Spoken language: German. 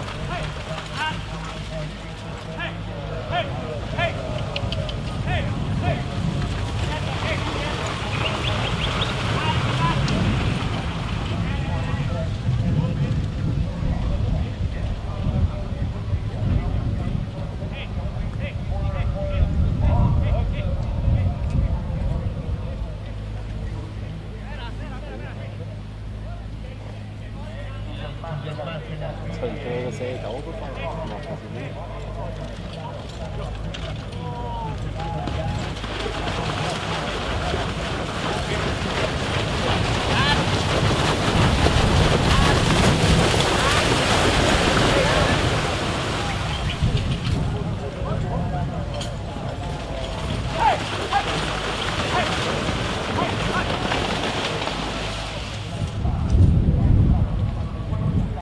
Hey! Ah! Jetzt könnte man das eh da oben machen.